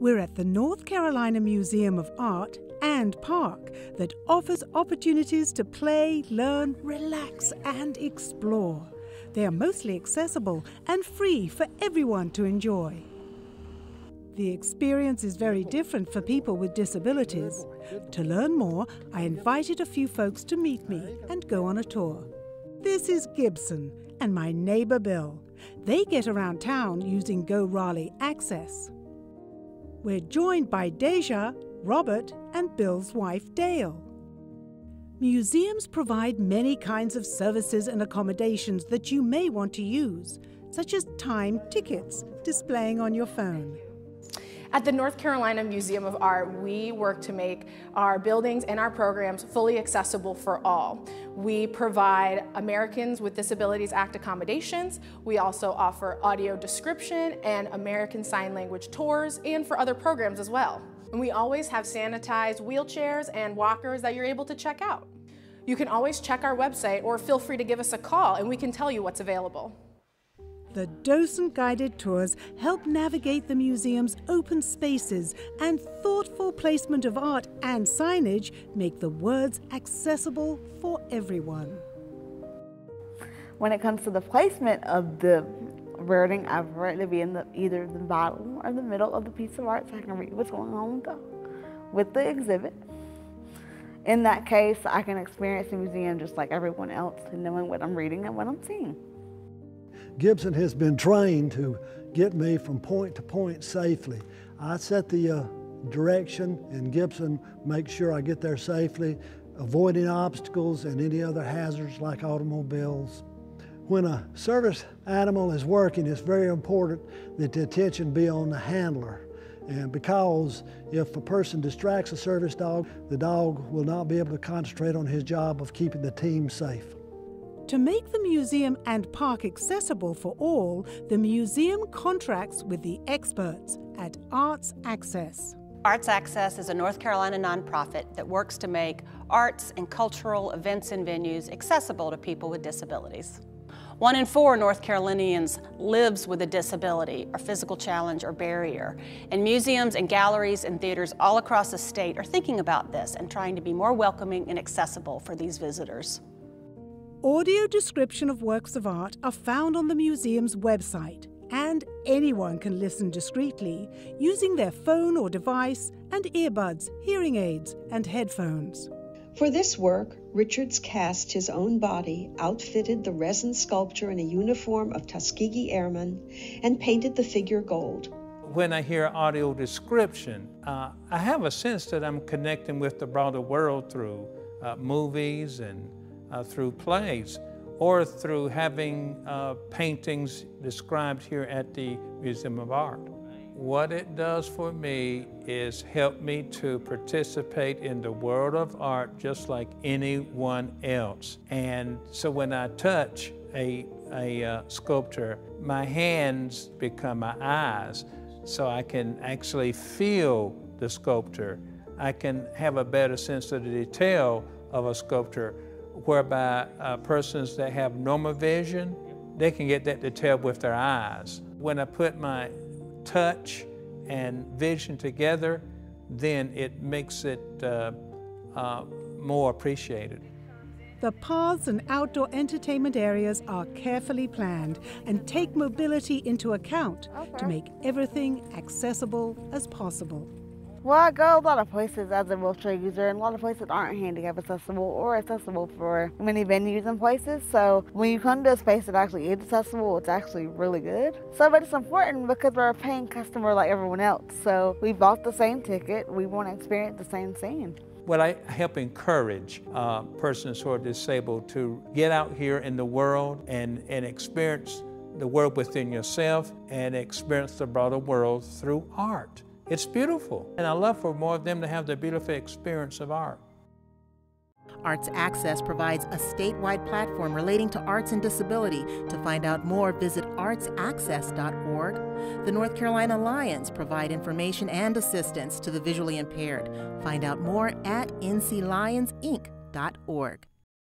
We're at the North Carolina Museum of Art and Park that offers opportunities to play, learn, relax, and explore. They are mostly accessible and free for everyone to enjoy. The experience is very different for people with disabilities. To learn more, I invited a few folks to meet me and go on a tour. This is Gibson and my neighbor Bill. They get around town using Go Raleigh Access. We're joined by Deja, Robert, and Bill's wife Dale. Museums provide many kinds of services and accommodations that you may want to use, such as time tickets displaying on your phone. At the North Carolina Museum of Art, we work to make our buildings and our programs fully accessible for all. We provide Americans with Disabilities Act accommodations. We also offer audio description and American Sign Language tours and for other programs as well. And we always have sanitized wheelchairs and walkers that you're able to check out. You can always check our website or feel free to give us a call and we can tell you what's available. The docent guided tours help navigate the museum's open spaces, and thoughtful placement of art and signage make the words accessible for everyone. When it comes to the placement of the wording, I prefer to be in the, either the bottom or the middle of the piece of art so I can read what's going on with the, with the exhibit. In that case, I can experience the museum just like everyone else knowing what I'm reading and what I'm seeing. Gibson has been trained to get me from point to point safely. I set the uh, direction and Gibson makes sure I get there safely, avoiding obstacles and any other hazards like automobiles. When a service animal is working, it's very important that the attention be on the handler. And because if a person distracts a service dog, the dog will not be able to concentrate on his job of keeping the team safe. To make the museum and park accessible for all, the museum contracts with the experts at Arts Access. Arts Access is a North Carolina nonprofit that works to make arts and cultural events and venues accessible to people with disabilities. One in four North Carolinians lives with a disability or physical challenge or barrier. And museums and galleries and theaters all across the state are thinking about this and trying to be more welcoming and accessible for these visitors. Audio description of works of art are found on the museum's website, and anyone can listen discreetly using their phone or device and earbuds, hearing aids, and headphones. For this work, Richards cast his own body, outfitted the resin sculpture in a uniform of Tuskegee Airmen, and painted the figure gold. When I hear audio description, uh, I have a sense that I'm connecting with the broader world through uh, movies and through plays or through having uh, paintings described here at the Museum of Art. What it does for me is help me to participate in the world of art just like anyone else. And so when I touch a, a uh, sculpture, my hands become my eyes so I can actually feel the sculpture. I can have a better sense of the detail of a sculpture whereby uh, persons that have normal vision, they can get that detail with their eyes. When I put my touch and vision together, then it makes it uh, uh, more appreciated. The paths and outdoor entertainment areas are carefully planned and take mobility into account okay. to make everything accessible as possible. Well, I go a lot of places as a wheelchair user, and a lot of places aren't handicap accessible or accessible for many venues and places. So when you come to a space that actually is accessible, it's actually really good. So, but it's important because we're a paying customer like everyone else. So we bought the same ticket, we want to experience the same scene. Well, I help encourage uh, persons who are disabled to get out here in the world and, and experience the world within yourself and experience the broader world through art. It's beautiful. And I love for more of them to have the beautiful experience of art. Arts Access provides a statewide platform relating to arts and disability. To find out more, visit artsaccess.org. The North Carolina Lions provide information and assistance to the visually impaired. Find out more at nclionsinc.org.